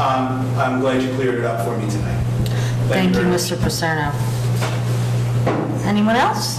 Um, I'm glad you cleared it up for me tonight. Thank you. Mr. Paserno. Anyone else?